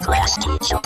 Class teacher.